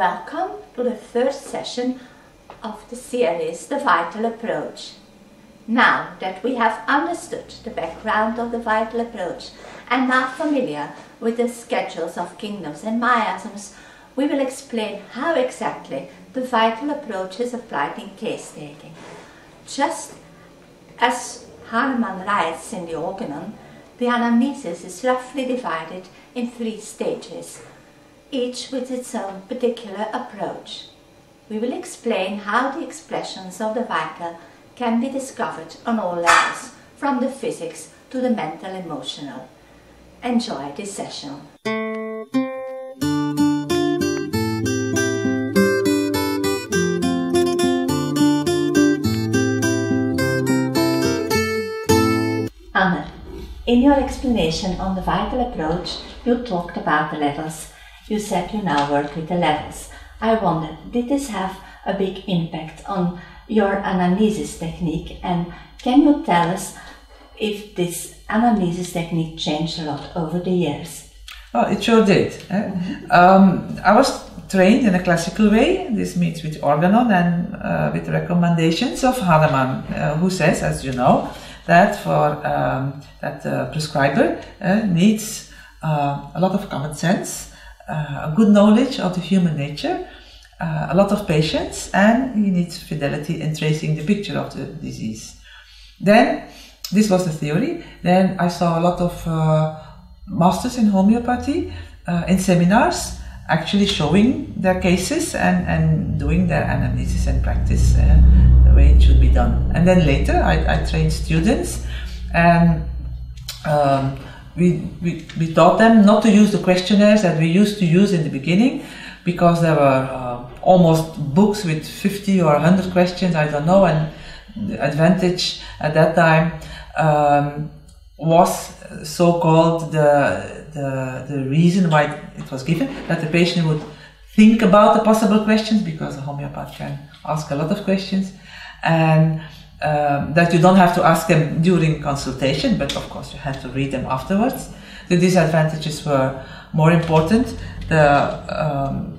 welcome to the first session of the series The Vital Approach. Now that we have understood the background of the vital approach and are familiar with the schedules of kingdoms and miasms, we will explain how exactly the vital approach is applied in case taking. Just as Hahnemann writes in the Organon, the anamnesis is roughly divided in three stages, each with its own particular approach. We will explain how the expressions of the vital can be discovered on all levels, from the physics to the mental emotional. Enjoy this session. Anne, in your explanation on the vital approach, you talked about the levels. You said you now work with the levels. I wonder, did this have a big impact on your anamnesis technique? And can you tell us if this anamnesis technique changed a lot over the years? Oh, it sure did. Eh? Um, I was trained in a classical way. This means with organon and uh, with recommendations of Hahnemann, uh, who says, as you know, that for um, that uh, prescriber uh, needs uh, a lot of common sense, uh, a good knowledge of the human nature, uh, a lot of patience, and he needs fidelity in tracing the picture of the disease. Then, this was the theory. Then I saw a lot of uh, masters in homeopathy in seminars actually showing their cases and, and doing their analysis and practice the way it should be done. And then later I, I trained students and um, we, we, we taught them not to use the questionnaires that we used to use in the beginning because there were uh, almost books with 50 or 100 questions, I don't know, and the advantage at that time um, was so-called the, the, the reason why it was given, that the patient would think about the possible questions because a homeopath can ask a lot of questions. And um, that you don't have to ask them during consultation, but of course you have to read them afterwards. The disadvantages were more important. The um,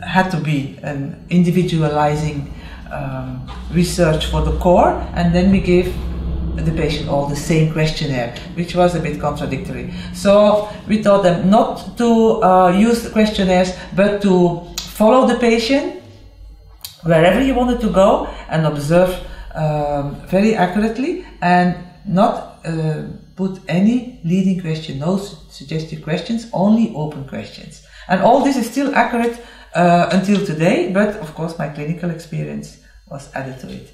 had to be an individualizing um, research for the core, and then we gave the patient all the same questionnaire, which was a bit contradictory. So we told them not to uh, use the questionnaires, but to follow the patient wherever you wanted to go and observe um, very accurately and not uh, put any leading question, no suggested questions, only open questions. And all this is still accurate uh, until today, but of course my clinical experience was added to it.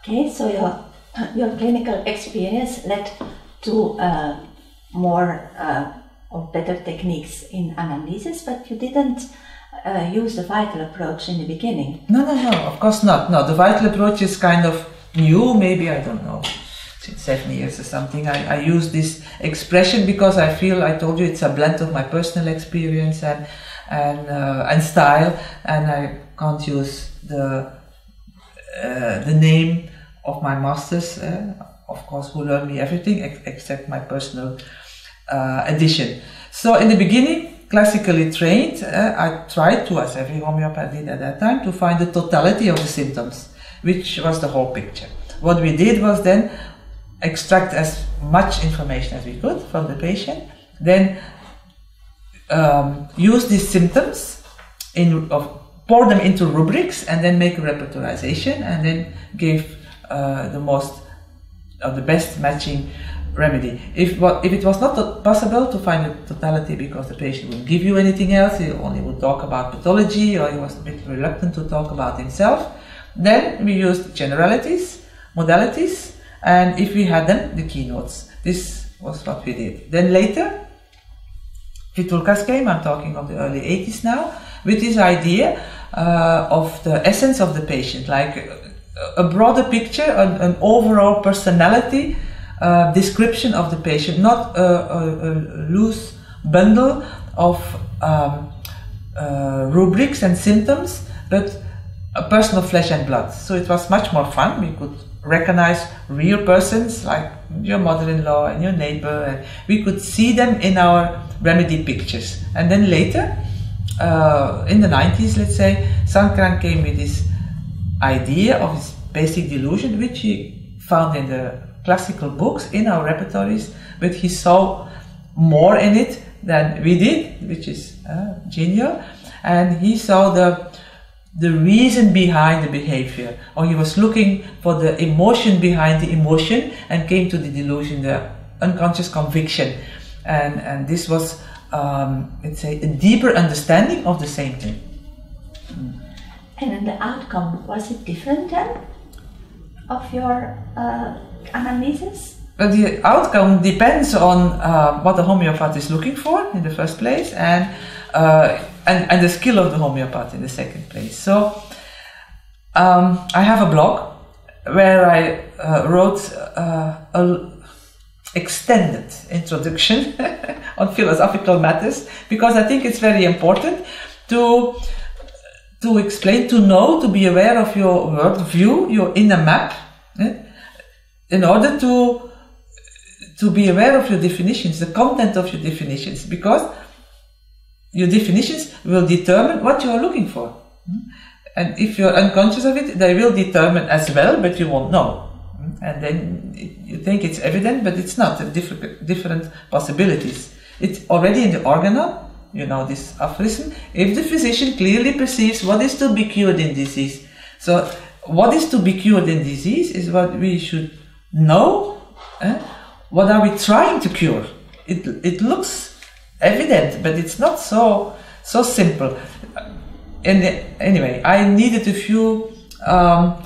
Okay, so your, your clinical experience led to uh, more uh, or better techniques in analysis, but you didn't uh, use the vital approach in the beginning. No, no, no, of course not. No, the vital approach is kind of new, maybe, I don't know, since seven years or something. I, I use this expression because I feel, I told you, it's a blend of my personal experience and, and, uh, and style, and I can't use the, uh, the name of my masters, uh, of course, who learned me everything ex- except my personal uh, addition. So in the beginning, classically trained, uh, I tried to, as every homeopath did at that time, to find the totality of the symptoms, which was the whole picture. What we did was then extract as much information as we could from the patient, then um, use these symptoms in of pour them into rubrics and then make a repertorization and then give uh, the most of the best matching remedy. If, what, if it was not possible to find a totality because the patient wouldn't give you anything else, he only would talk about pathology or he was a bit reluctant to talk about himself, then we used generalities, modalities, and if we had them, the keynotes. This was what we did. Then later, Vithoulkas came, I'm talking of the early 80s now, with this idea uh, of the essence of the patient, like a broader picture, an, an overall personality uh, description of the patient, not a, a, a loose bundle of um, uh, rubrics and symptoms, but a person of flesh and blood. So it was much more fun. We could recognize real persons like your mother-in-law and your neighbor, and we could see them in our remedy pictures. And then later, uh, in the 90s, let's say, Sankaran came with this idea of his basic delusion, which he found in the classical books in our repertories, but he saw more in it than we did, which is uh, genial. And he saw the the reason behind the behavior, or he was looking for the emotion behind the emotion, and came to the delusion, the unconscious conviction, and and this was um, let's say a deeper understanding of the same thing. And then the outcome was it different then of your uh, analysis? But the outcome depends on uh, what the homeopath is looking for in the first place, and uh, and, and the skill of the homeopath in the second place. So um, I have a blog where I uh, wrote uh, a extended introduction on philosophical matters because I think it's very important to to explain, to know, to be aware of your worldview, your inner map, eh, in order to to be aware of your definitions, the content of your definitions, because your definitions will determine what you are looking for. Hmm? And if you're unconscious of it, they will determine as well, but you won't know. Hmm? And then you think it's evident, but it's not. Different, different possibilities. It's already in the organon, you know this aphorism. If the physician clearly perceives what is to be cured in disease, so what is to be cured in disease is what we should know. Eh? What are we trying to cure? It, it looks evident, but it's not so so simple. And anyway, I needed a few um,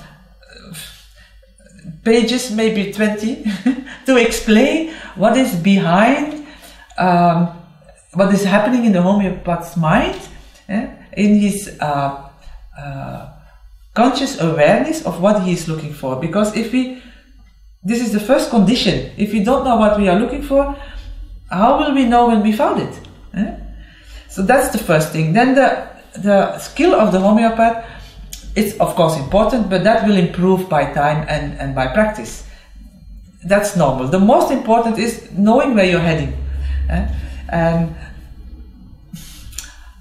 pages, maybe 20, to explain what is behind, um, what is happening in the homeopath's mind, eh, in his uh, uh, conscious awareness of what he is looking for. Because if we, this is the first condition, if we don't know what we are looking for, how will we know when we found it? Eh? So that's the first thing. Then the, the skill of the homeopath is of course important, but that will improve by time and, and by practice. That's normal. The most important is knowing where you're heading. Eh? And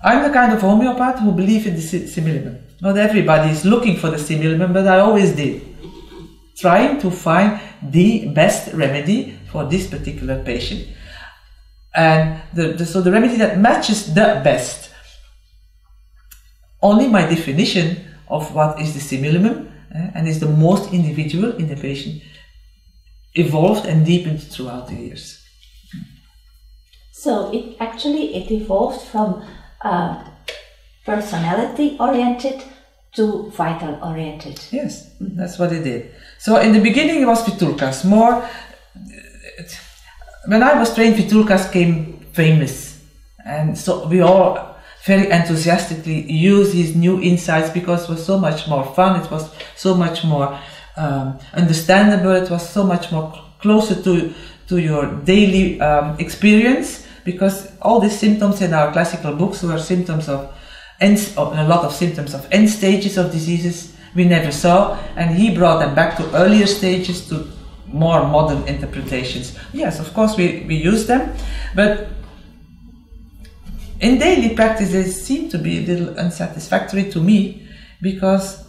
I'm the kind of homeopath who believe in the similimum. Not everybody is looking for the similimum, but I always did. Trying to find the best remedy for this particular patient. And the, the, so the remedy that matches the best. Only my definition of what is the similimum uh, and is the most individual in the patient evolved and deepened throughout the years. So it actually it evolved from uh, personality oriented to vital oriented. Yes, that's what it did. So in the beginning it was Vithoulkas more. When I was trained, Vithoulkas came famous, and so we all very enthusiastically use these new insights because it was so much more fun, it was so much more um, understandable, it was so much more closer to, to your daily um, experience because all the symptoms in our classical books were symptoms of, end, of a lot of symptoms of end stages of diseases we never saw, and he brought them back to earlier stages to more modern interpretations. Yes, of course, we, we use them, but in daily practice, they seem to be a little unsatisfactory to me because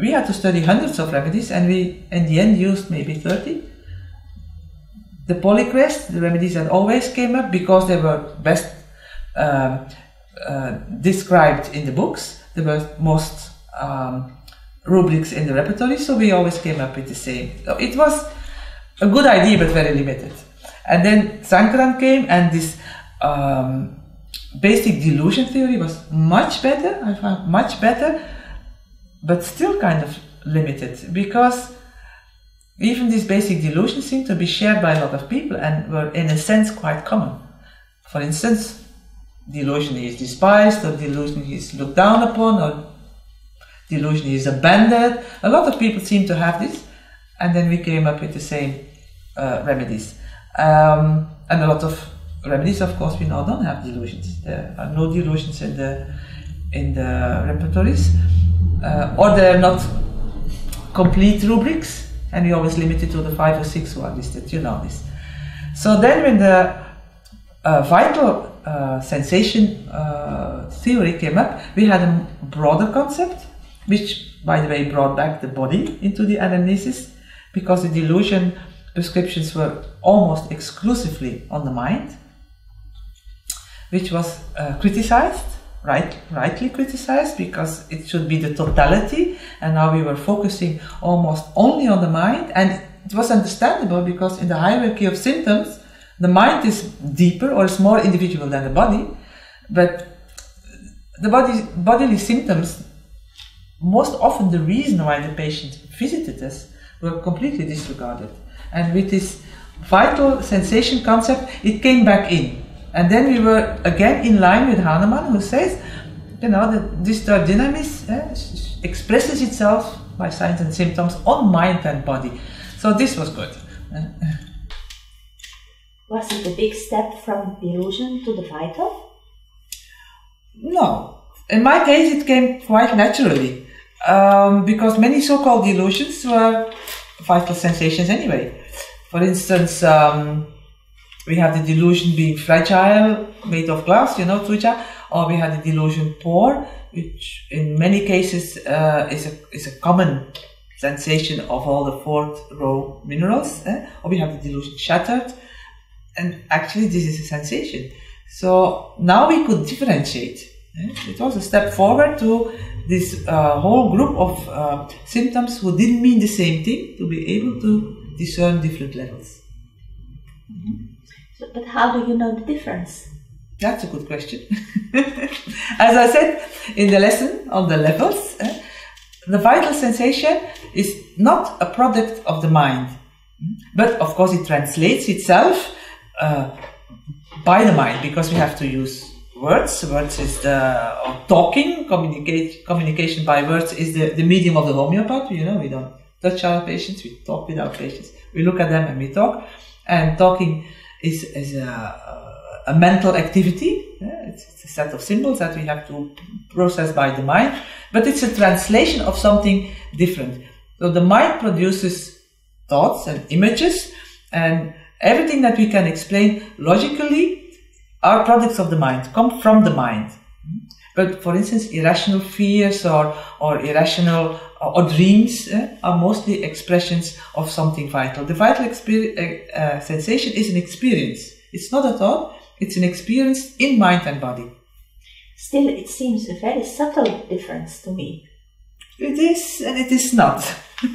we had to study hundreds of remedies and we, in the end, used maybe 30. The polycrest, the remedies that always came up because they were best um, uh, described in the books, there were most um, rubrics in the repertory, so we always came up with the same. So it was a good idea, but very limited. And then Sankaran came, and this um, basic delusion theory was much better, I found much better, but still kind of limited because even these basic delusions seem to be shared by a lot of people and were in a sense quite common. For instance, delusion is despised or delusion is looked down upon or delusion is abandoned. A lot of people seem to have this and then we came up with the same uh, remedies. Um, and a lot of remedies, of course, we now don't have delusions. There are no delusions in the in the repertories, uh, or they're not complete rubrics, and we always limit it to the five or six who are listed. You know this. So then, when the uh, vital uh, sensation uh, theory came up, we had a broader concept, which, by the way, brought back the body into the anamnesis, because the delusion prescriptions were almost exclusively on the mind, which was uh, criticized, right, rightly criticized, because it should be the totality, and now we were focusing almost only on the mind, and it was understandable because in the hierarchy of symptoms, the mind is deeper or is more individual than the body, but the body, bodily symptoms, most often the reason why the patient visited us, were completely disregarded. And with this vital sensation concept, it came back in. And then we were again in line with Hahnemann, who says, you know, that this dynamis eh, expresses itself by signs and symptoms on mind and body. So this was good. Was it a big step from delusion to the vital? No. In my case, it came quite naturally um, because many so-called delusions were vital sensations anyway. For instance, um, we have the delusion being fragile, made of glass, you know, Thuja, or we have the delusion poor, which in many cases uh, is a is a common sensation of all the fourth row minerals, eh? or we have the delusion shattered, and actually this is a sensation. So now we could differentiate. Eh? It was a step forward to this uh, whole group of uh, symptoms who didn't mean the same thing to be able to discern different levels. Mm-hmm. So, but how do you know the difference? That's a good question. As I said in the lesson on the levels, eh, the vital sensation is not a product of the mind, but of course it translates itself uh, by the mind because we have to use words. Words is the talking, communicate, communication by words is the, the medium of the homeopath. You know, we don't touch our patients, we talk with our patients. We look at them and we talk. And talking is, is a, a mental activity. It's, it's a set of symbols that we have to process by the mind, but it's a translation of something different. So the mind produces thoughts and images and Everything that we can explain logically are products of the mind, come from the mind. But for instance, irrational fears or, or irrational or dreams eh, are mostly expressions of something vital. The vital uh, uh, sensation is an experience. It's not a thought, it's an experience in mind and body. Still, it seems a very subtle difference to me. It is and it is not.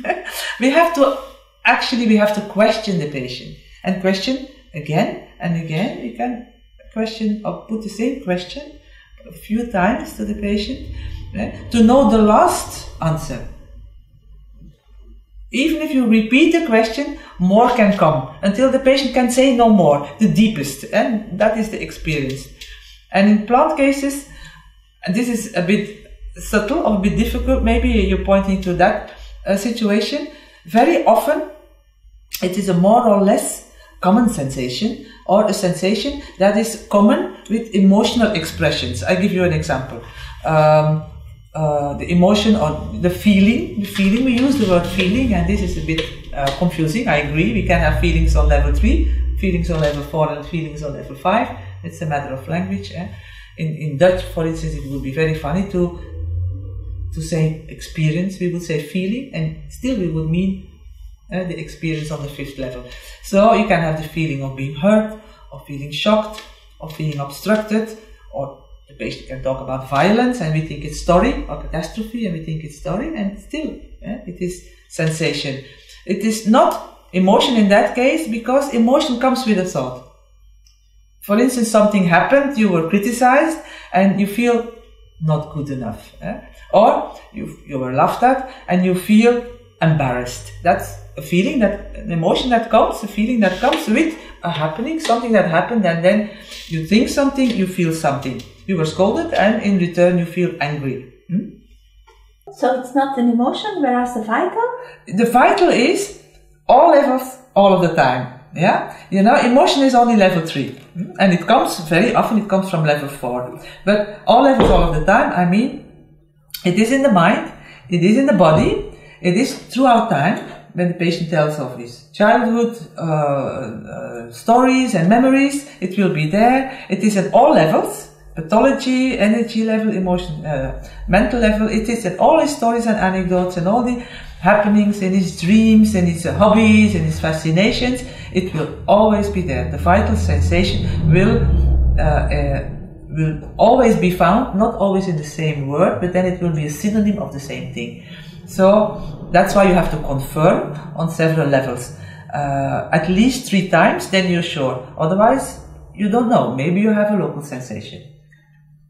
we have to, actually, we have to question the patient and question again and again. We can question or put the same question a few times to the patient right, to know the last answer. Even if you repeat the question, more can come until the patient can say no more, the deepest, and that is the experience. And in plant cases, and this is a bit subtle or a bit difficult, maybe you're pointing to that uh, situation. Very often, it is a more or less common sensation or a sensation that is common with emotional expressions. I give you an example. Um, uh, the emotion or the feeling, the feeling, we use the word feeling and this is a bit uh, confusing. I agree. We can have feelings on level 3, feelings on level 4 and feelings on level 5. It's a matter of language. Eh? In, in Dutch, for instance, it would be very funny to to say experience, we would say feeling, and still we would mean uh, the experience on the fifth level. So you can have the feeling of being hurt, of feeling shocked, of feeling obstructed, or the patient can talk about violence and we think it's story, or catastrophe and we think it's story, and still uh, it is sensation. It is not emotion in that case because emotion comes with a thought. For instance, something happened, you were criticized, and you feel not good enough. Eh? Or you, you were laughed at and you feel embarrassed. That's a feeling that an emotion that comes, a feeling that comes with a happening, something that happened, and then you think something, you feel something. You were scolded, and in return, you feel angry. Hmm? So it's not an emotion, whereas the vital? The vital is all levels, all of the time. Yeah, you know, emotion is only level three, hmm? and it comes very often. It comes from level four, but all levels, all of the time. I mean, it is in the mind, it is in the body, it is throughout time, when the patient tells of his childhood uh, uh, stories and memories, it will be there. It is at all levels pathology, energy level, emotion, uh, mental level. It is at all his stories and anecdotes and all the happenings in his dreams and his hobbies and his fascinations. It will always be there. The vital sensation will uh, uh, will always be found, not always in the same word, but then it will be a synonym of the same thing. So that's why you have to confirm on several levels. Uh, at least three times, then you're sure. Otherwise, you don't know. Maybe you have a local sensation.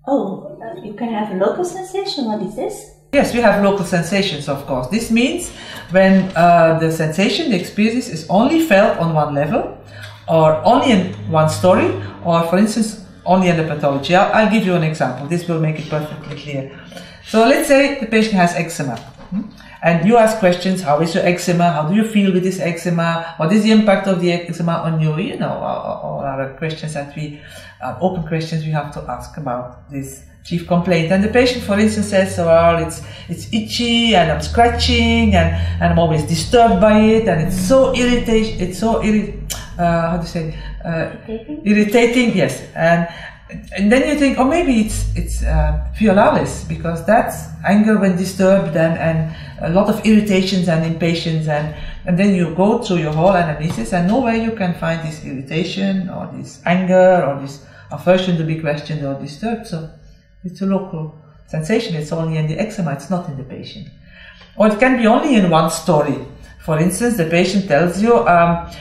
Oh, you can have a local sensation. What is this? Yes, we have local sensations, of course. This means when uh, the sensation, the experience is only felt on one level, or only in one story, or for instance, only in the pathology. I'll, I'll give you an example. This will make it perfectly clear. So let's say the patient has eczema. And you ask questions, how is your eczema? How do you feel with this eczema? What is the impact of the eczema on you? You know, all, all other questions that we, uh, open questions we have to ask about this chief complaint. And the patient, for instance, says, well, it's, it's itchy and I'm scratching and, and I'm always disturbed by it and it's so irritating, it's so irri- uh, how to say, uh, Irritating? irritating, yes. And, and then you think, oh, maybe it's, it's uh, violalis because that's anger when disturbed and, and a lot of irritations and impatience and, and then you go through your whole analysis and nowhere you can find this irritation or this anger or this aversion to be questioned or disturbed. So it's a local sensation. It's only in the eczema. It's not in the patient. Or it can be only in one story. For instance, the patient tells you, um,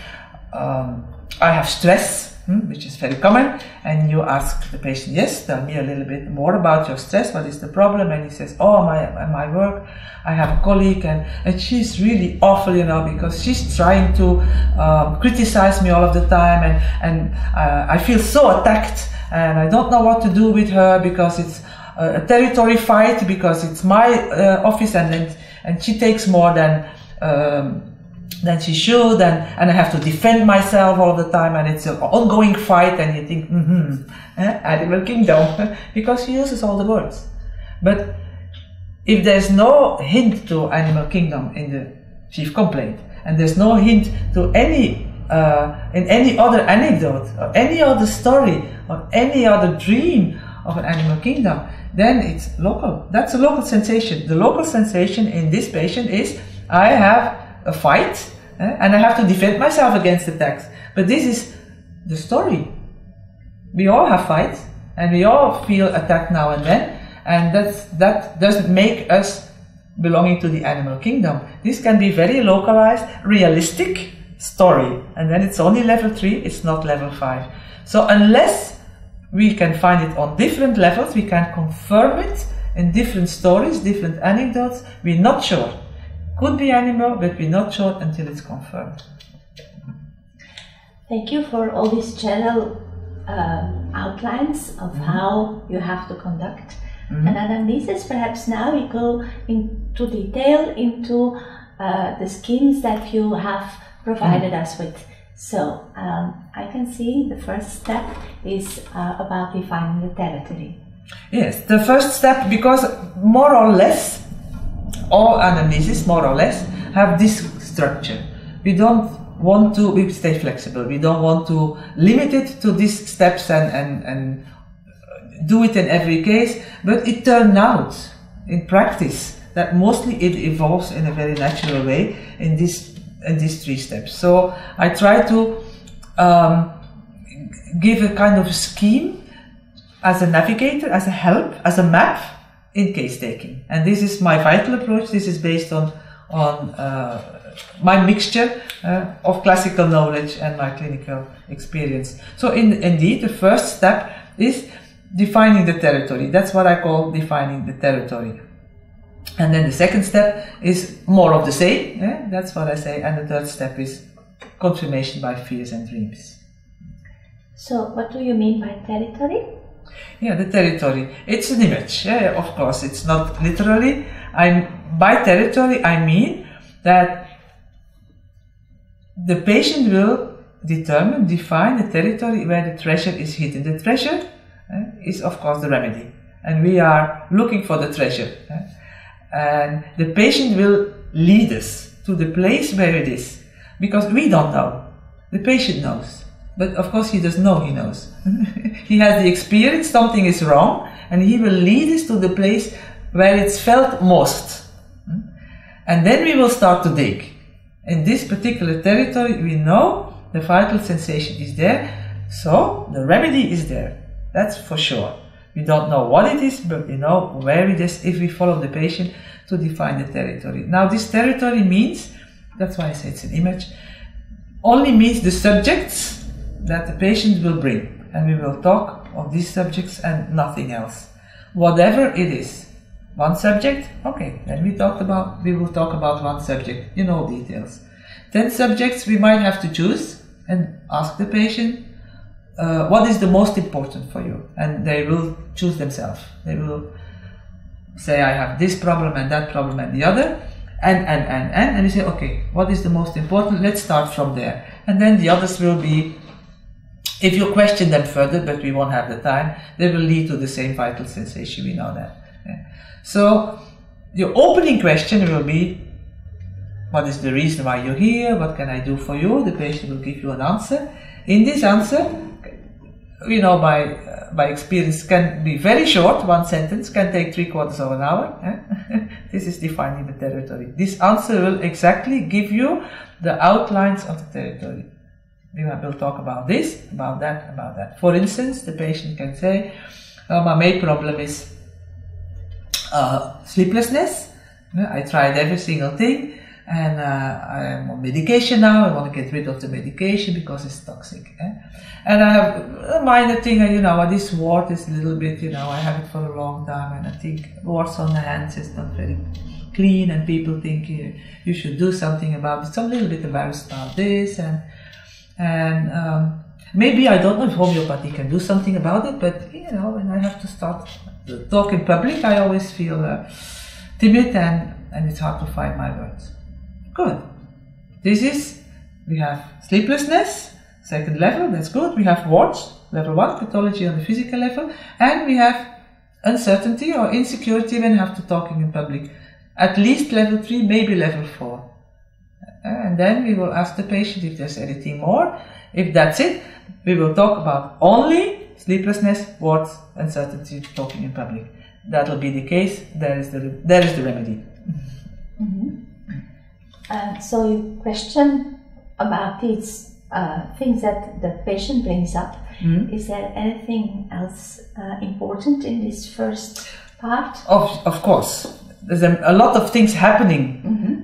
um, I have stress, hmm, which is very common, and you ask the patient, yes, tell me a little bit more about your stress. What is the problem? And he says, oh, my my work. I have a colleague, and, and she's really awful, you know, because she's trying to um, criticize me all of the time, and and uh, I feel so attacked, and I don't know what to do with her because it's a territory fight because it's my uh, office, and and, and she takes more than. Um, than she should, and, and I have to defend myself all the time, and it's an ongoing fight, and you think, mm-hmm, eh, animal kingdom, because she uses all the words. But if there's no hint to animal kingdom in the chief complaint, and there's no hint to any uh, in any other anecdote or any other story or any other dream of an animal kingdom, then it's local. That's a local sensation. The local sensation in this patient is I have a fight eh, and I have to defend myself against attacks. But this is the story. We all have fights and we all feel attacked now and then, and that's, that doesn't make us belonging to the animal kingdom. This can be very localized, realistic story, and then it's only level 3, it's not level 5. So unless we can find it on different levels, we can confirm it in different stories, different anecdotes, we're not sure. Could be animal, but we're not sure until it's confirmed. Thank you for all these general um, outlines of how you have to conduct an anamnesis. Perhaps now we go into detail into uh, the schemes that you have provided us with. So um, I can see the first step is uh, about defining the territory. Yes, the first step, because more or less, all anamnesis, more or less, have this structure. We don't want to, we stay flexible. We don't want to limit it to these steps and, and, and do it in every case, but it turned out in practice that mostly it evolves in a very natural way in this in these three steps. So I try to um, give a kind of scheme as a navigator, as a help, as a map in case taking. And this is my vital approach. This is based on on uh, my mixture uh, of classical knowledge and my clinical experience. So in, indeed, the first step is defining the territory. That's what I call defining the territory. And then the second step is more of the same. Yeah? That's what I say. And the third step is confirmation by fears and dreams. So, what do you mean by territory? Yeah, the territory. It's an image. Yeah, of course, it's not literally. I'm by territory. I mean that the patient will determine, define the territory where the treasure is hidden. The treasure eh, is, of course, the remedy, and we are looking for the treasure. eh. And the patient will lead us to the place where it is. Because we don't know. The patient knows. But of course, he doesn't know he knows. he has the experience something is wrong, and he will lead us to the place where it's felt most. And then we will start to dig. In this particular territory, we know the vital sensation is there, so the remedy is there. That's for sure. We don't know what it is, but we know where it is if we follow the patient to define the territory. Now, this territory means, that's why I say it's an image, only means the subjects that the patient will bring. And we will talk of these subjects and nothing else. Whatever it is. One subject? Okay, then we talked about, we will talk about one subject in all details. Ten subjects we might have to choose and ask the patient, uh, what is the most important for you? And they will choose themselves. They will say, I have this problem and that problem and the other. And, and, and, and, and we say, okay, what is the most important? Let's start from there. And then the others will be if you question them further, but we won't have the time, they will lead to the same vital sensation. We know that. Yeah. So, your opening question will be, what is the reason why you're here? What can I do for you? The patient will give you an answer. In this answer, you know, by uh, by experience, can be very short. One sentence can take three quarters of an hour. Eh? this is defining the territory. This answer will exactly give you the outlines of the territory. We will talk about this, about that, about that. For instance, the patient can say, oh, "My main problem is uh, sleeplessness. I tried every single thing." and uh, I am on medication now. I want to get rid of the medication because it's toxic. Eh? And I have a minor thing, you know, this wart is a little bit, you know, I have it for a long time, and I think warts on the hands is not very clean, and people think you, you should do something about it. So a little bit embarrassed about this, and and um, maybe I don't know if homeopathy can do something about it, but you know, when I have to start to talk in public, I always feel uh, timid and and it's hard to find my words. Good. This is, we have sleeplessness, second level, that's good. We have warts, level one, pathology on the physical level, and we have uncertainty or insecurity when have to talking in public. At least level three, maybe level four. And then we will ask the patient if there's anything more. If that's it, we will talk about only sleeplessness, warts, uncertainty, talking in public. That will be the case. There is the, there is the remedy. Mm-hmm. Uh, so you question about these uh, things that the patient brings up. Mm-hmm. Is there anything else uh, important in this first part? Of, of course. There's a, a lot of things happening mm-hmm.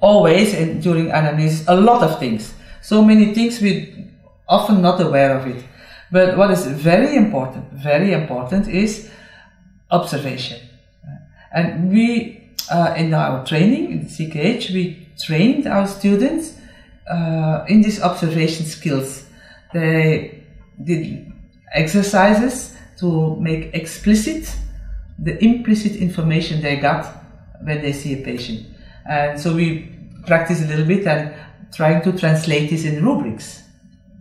Always and during analysis, a lot of things. So many things we often not aware of it. But what is very important, very important is observation. And we, uh, in our training in CKH, we trained our students uh, in these observation skills. They did exercises to make explicit the implicit information they got when they see a patient. And so we practice a little bit and trying to translate this in rubrics,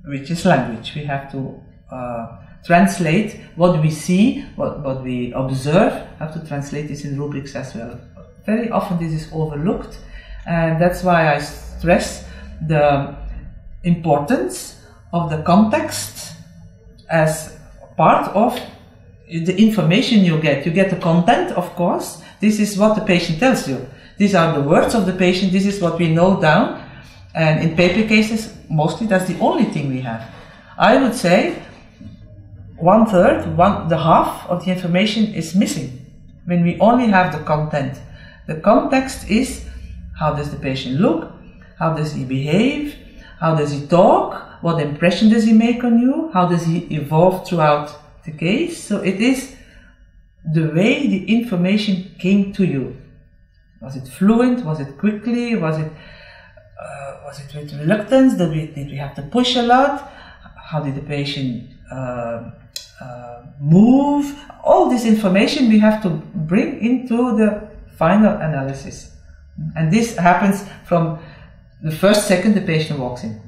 which is language. We have to uh, translate what we see, what, what we observe, have to translate this in rubrics as well. Very often this is overlooked and that's why I stress the importance of the context as part of the information you get. You get the content, of course. This is what the patient tells you. These are the words of the patient. This is what we know down. And in paper cases, mostly that's the only thing we have. I would say one third, one the half of the information is missing when we only have the content. The context is how does the patient look? How does he behave? How does he talk? What impression does he make on you? How does he evolve throughout the case? So it is the way the information came to you. Was it fluent? Was it quickly? Was it uh, was it with reluctance? Did we, did we have to push a lot? How did the patient uh, uh, move? All this information we have to bring into the final analysis. And this happens from the first second the patient walks in.